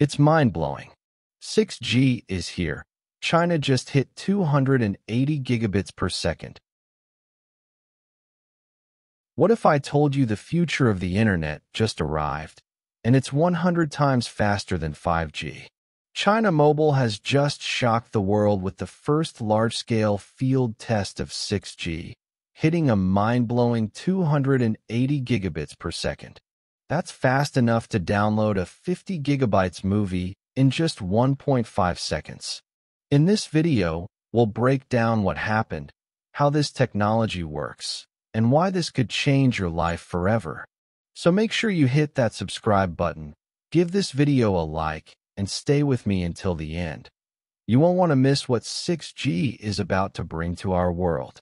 It's mind-blowing. 6G is here. China just hit 280 gigabits per second. What if I told you the future of the internet just arrived, and it's 100 times faster than 5G? China Mobile has just shocked the world with the first large-scale field test of 6G, hitting a mind-blowing 280 gigabits per second. That's fast enough to download a 50 gigabytes movie in just 1.5 seconds. In this video, we'll break down what happened, how this technology works, and why this could change your life forever. So make sure you hit that subscribe button, give this video a like, and stay with me until the end. You won't want to miss what 6G is about to bring to our world.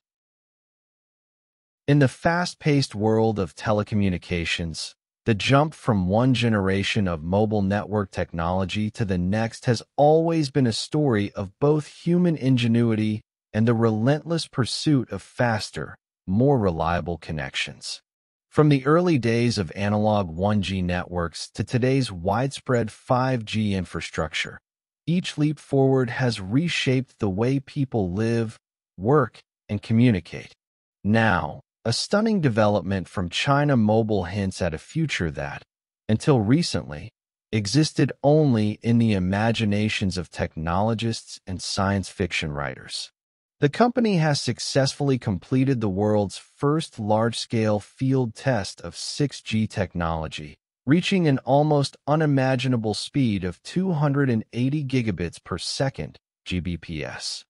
In the fast-paced world of telecommunications, the jump from one generation of mobile network technology to the next has always been a story of both human ingenuity and the relentless pursuit of faster, more reliable connections. From the early days of analog 1G networks to today's widespread 5G infrastructure, each leap forward has reshaped the way people live, work, and communicate. Now, a stunning development from China Mobile hints at a future that, until recently, existed only in the imaginations of technologists and science fiction writers. The company has successfully completed the world's first large-scale field test of 6G technology, reaching an almost unimaginable speed of 280 gigabits per second, GBps.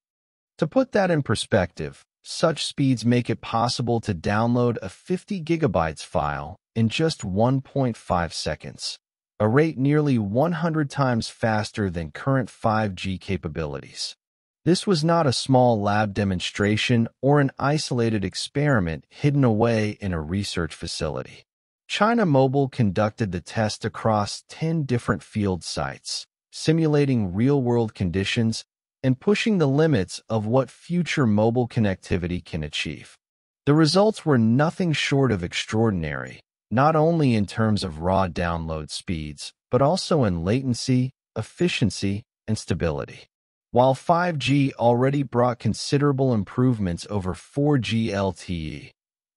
To put that in perspective, such speeds make it possible to download a 50 gigabytes file in just 1.5 seconds, a rate nearly 100 times faster than current 5G capabilities. This was not a small lab demonstration or an isolated experiment hidden away in a research facility. China Mobile conducted the test across 10 different field sites, simulating real-world conditions and pushing the limits of what future mobile connectivity can achieve. The results were nothing short of extraordinary, not only in terms of raw download speeds, but also in latency, efficiency, and stability. While 5G already brought considerable improvements over 4G LTE,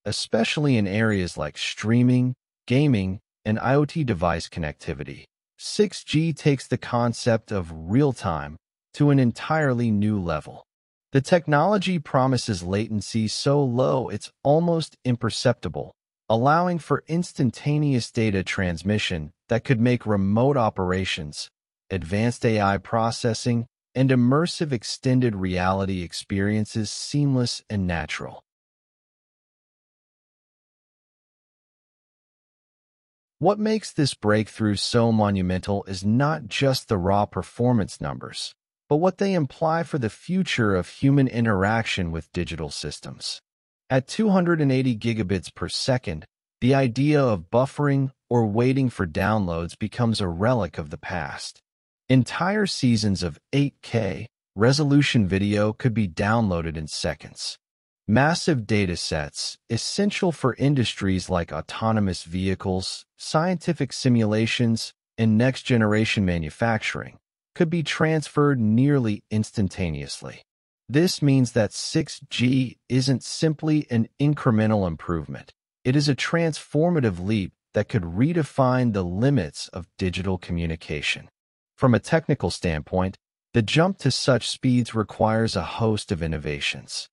especially in areas like streaming, gaming, and IoT device connectivity, 6G takes the concept of real-time to an entirely new level. The technology promises latency so low it's almost imperceptible, allowing for instantaneous data transmission that could make remote operations, advanced AI processing, and immersive extended reality experiences seamless and natural. What makes this breakthrough so monumental is not just the raw performance numbers, but what they imply for the future of human interaction with digital systems. At 280 gigabits per second, the idea of buffering or waiting for downloads becomes a relic of the past. Entire seasons of 8K resolution video could be downloaded in seconds. Massive data sets, essential for industries like autonomous vehicles, scientific simulations, and next-generation manufacturing, could be transferred nearly instantaneously. This means that 6G isn't simply an incremental improvement. It is a transformative leap that could redefine the limits of digital communication. From a technical standpoint, the jump to such speeds requires a host of innovations.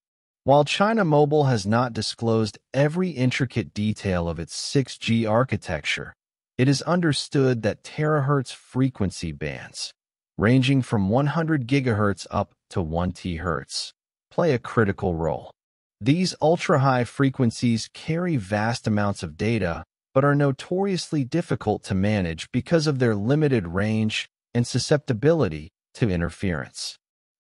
While China Mobile has not disclosed every intricate detail of its 6G architecture, it is understood that terahertz frequency bands, ranging from 100 gigahertz up to 1 THz, play a critical role. These ultra-high frequencies carry vast amounts of data, but are notoriously difficult to manage because of their limited range and susceptibility to interference.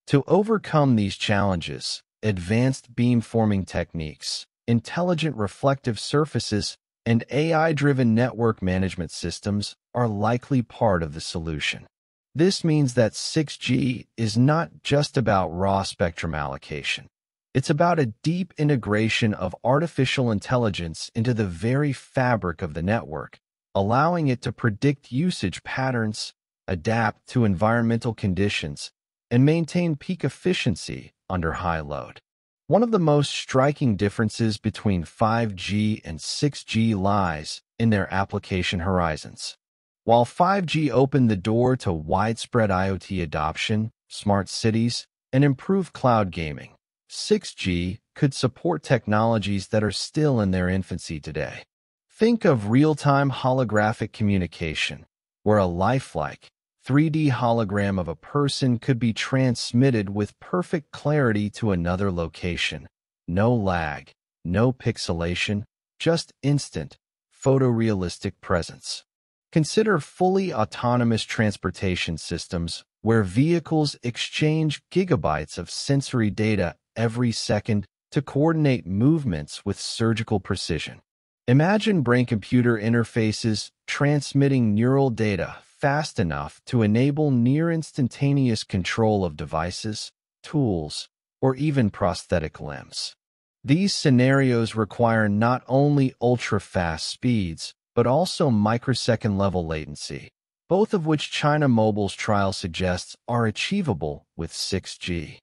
To overcome these challenges, advanced beamforming techniques, intelligent reflective surfaces, and AI-driven network management systems are likely part of the solution. This means that 6G is not just about raw spectrum allocation. It's about a deep integration of artificial intelligence into the very fabric of the network, allowing it to predict usage patterns, adapt to environmental conditions, and maintain peak efficiency under high load. One of the most striking differences between 5G and 6G lies in their application horizons. While 5G opened the door to widespread IoT adoption, smart cities, and improved cloud gaming, 6G could support technologies that are still in their infancy today. Think of real-time holographic communication, where a lifelike, 3D hologram of a person could be transmitted with perfect clarity to another location. No lag, no pixelation, just instant, photorealistic presence. Consider fully autonomous transportation systems where vehicles exchange gigabytes of sensory data every second to coordinate movements with surgical precision. Imagine brain-computer interfaces transmitting neural data fast enough to enable near-instantaneous control of devices, tools, or even prosthetic limbs. These scenarios require not only ultra-fast speeds, but also microsecond-level latency, both of which China Mobile's trial suggests are achievable with 6G.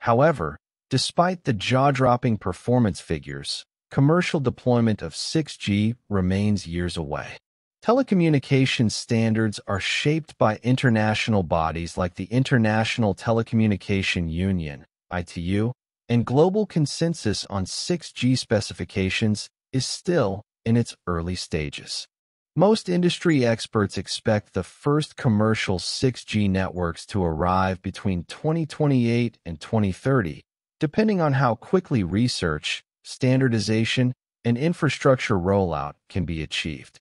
However, despite the jaw-dropping performance figures, commercial deployment of 6G remains years away. Telecommunications standards are shaped by international bodies like the International Telecommunication Union, ITU, and global consensus on 6G specifications is still in its early stages. Most industry experts expect the first commercial 6G networks to arrive between 2028 and 2030, depending on how quickly research, standardization, and infrastructure rollout can be achieved.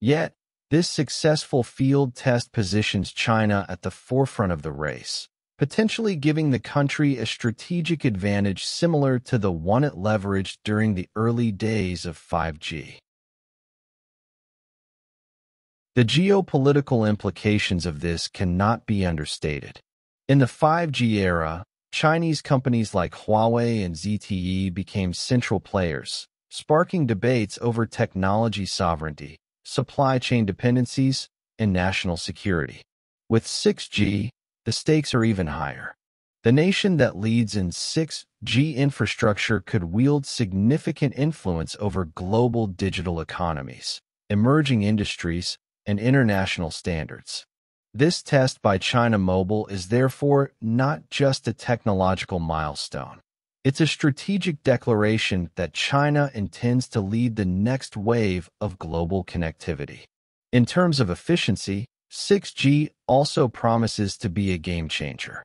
Yet, this successful field test positions China at the forefront of the race, potentially giving the country a strategic advantage similar to the one it leveraged during the early days of 5G. The geopolitical implications of this cannot be understated. In the 5G era, Chinese companies like Huawei and ZTE became central players, sparking debates over technology sovereignty, supply chain dependencies, and national security. With 6G, the stakes are even higher. The nation that leads in 6G infrastructure could wield significant influence over global digital economies, emerging industries, and international standards. This test by China Mobile is therefore not just a technological milestone. It's a strategic declaration that China intends to lead the next wave of global connectivity. In terms of efficiency, 6G also promises to be a game changer.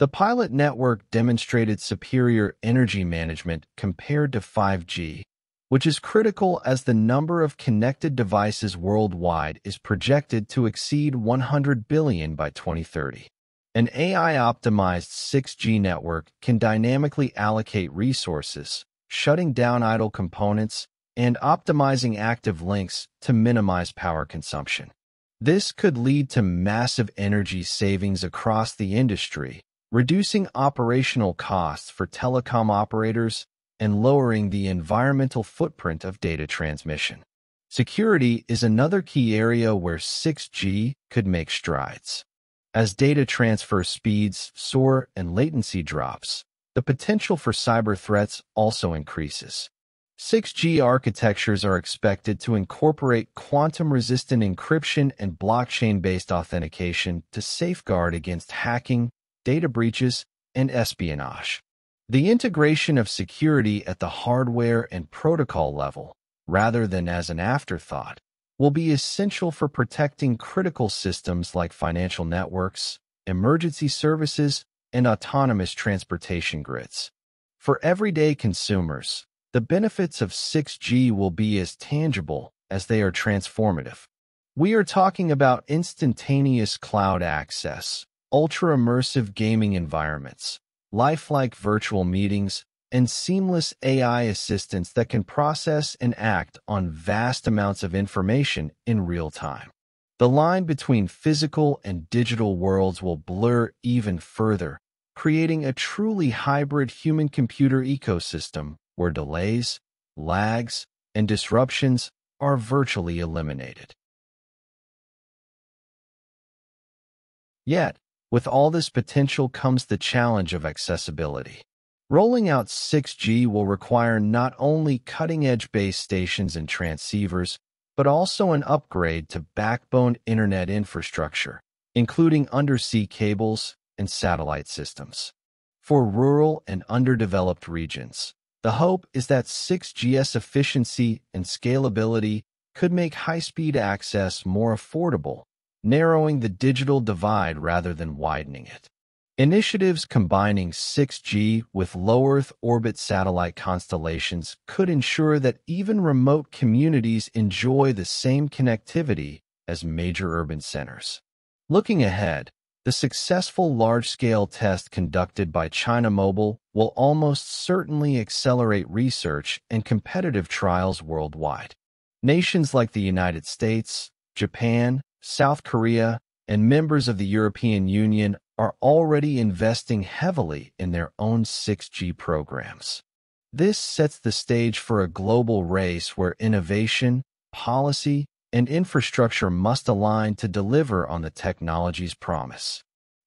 The pilot network demonstrated superior energy management compared to 5G, which is critical as the number of connected devices worldwide is projected to exceed 100 billion by 2030. An AI-optimized 6G network can dynamically allocate resources, shutting down idle components and optimizing active links to minimize power consumption. This could lead to massive energy savings across the industry, reducing operational costs for telecom operators and lowering the environmental footprint of data transmission. Security is another key area where 6G could make strides. As data transfer speeds soar and latency drops, the potential for cyber threats also increases. 6G architectures are expected to incorporate quantum-resistant encryption and blockchain-based authentication to safeguard against hacking, data breaches, and espionage. The integration of security at the hardware and protocol level, rather than as an afterthought, will be essential for protecting critical systems like financial networks, emergency services, and autonomous transportation grids. For everyday consumers, the benefits of 6G will be as tangible as they are transformative. We are talking about instantaneous cloud access, ultra-immersive gaming environments, lifelike virtual meetings, and seamless AI assistants that can process and act on vast amounts of information in real time. The line between physical and digital worlds will blur even further, creating a truly hybrid human-computer ecosystem where delays, lags, and disruptions are virtually eliminated. Yet, with all this potential comes the challenge of accessibility. Rolling out 6G will require not only cutting-edge base stations and transceivers, but also an upgrade to backbone internet infrastructure, including undersea cables and satellite systems. For rural and underdeveloped regions, the hope is that 6G's efficiency and scalability could make high-speed access more affordable, narrowing the digital divide rather than widening it. Initiatives combining 6G with low Earth orbit satellite constellations could ensure that even remote communities enjoy the same connectivity as major urban centers. Looking ahead, the successful large-scale test conducted by China Mobile will almost certainly accelerate research and competitive trials worldwide. Nations like the United States, Japan, South Korea, and members of the European Union are already investing heavily in their own 6G programs. This sets the stage for a global race where innovation, policy, and infrastructure must align to deliver on the technology's promise.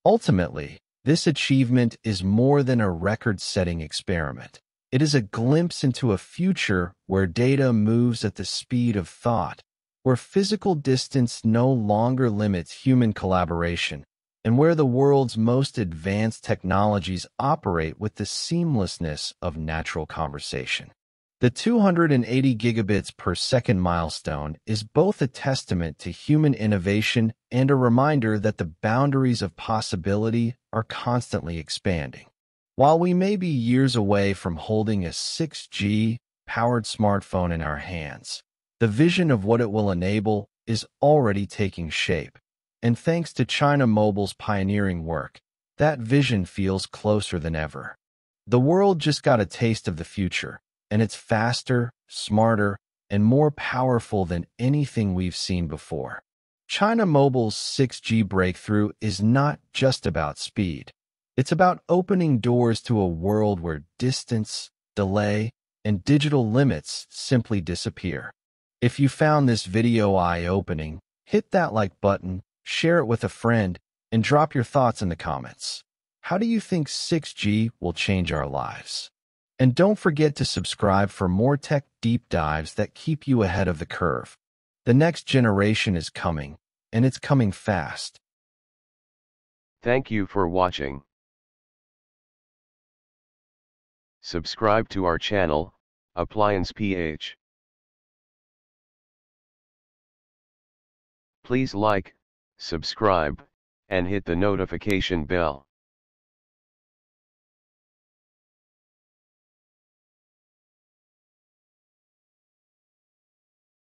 Ultimately, this achievement is more than a record-setting experiment. It is a glimpse into a future where data moves at the speed of thought, where physical distance no longer limits human collaboration, and where the world's most advanced technologies operate with the seamlessness of natural conversation. The 280 gigabits per second milestone is both a testament to human innovation and a reminder that the boundaries of possibility are constantly expanding. While we may be years away from holding a 6G powered smartphone in our hands, the vision of what it will enable is already taking shape. And thanks to China Mobile's pioneering work, that vision feels closer than ever. The world just got a taste of the future, and it's faster, smarter, and more powerful than anything we've seen before. China Mobile's 6G breakthrough is not just about speed. It's about opening doors to a world where distance, delay, and digital limits simply disappear. If you found this video eye-opening, hit that like button share it with a friend, and drop your thoughts in the comments. How do you think 6G will change our lives? And don't forget to subscribe for more tech deep dives that keep you ahead of the curve. The next generation is coming, and it's coming fast. Thank you for watching. Subscribe to our channel, Appliance PH. Please like, subscribe, and hit the notification bell.